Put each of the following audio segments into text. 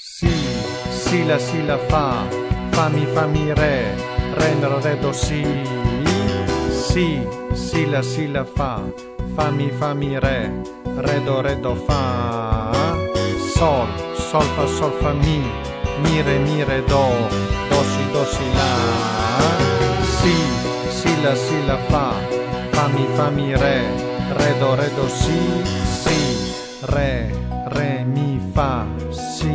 Si, si la si la fa, fa mi fa mi re, re re re do si. Si, si la si la fa, fa mi fa mi re, re do re do fa. Sol, sol fa sol fa mi, mi re mi re do, do si do si la. Si, si la si la fa, fa mi fa mi re, re do re do si, si, re, re mi fa, si,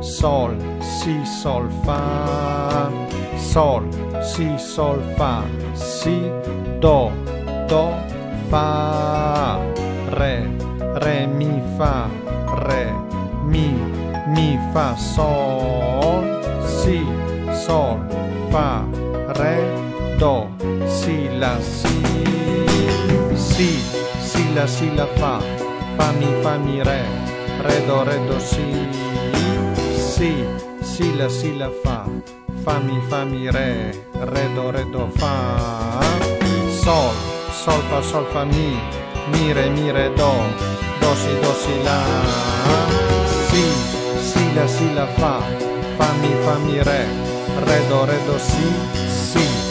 sol, si sol fa, sol, si sol fa, si, do, do, fa, re, re mi fa, re, mi, mi fa sol, si, sol, fa, re, do, si la si, si, si la si la fa, fa mi fa mi re, re do re do si, si, si la si la fa, fa mi fa mi re, re do re do fa, sol, sol fa sol fa mi, mi re mi re do, do si do si la, si, si la si la fa, fa mi fa mi re, re do re do si, si.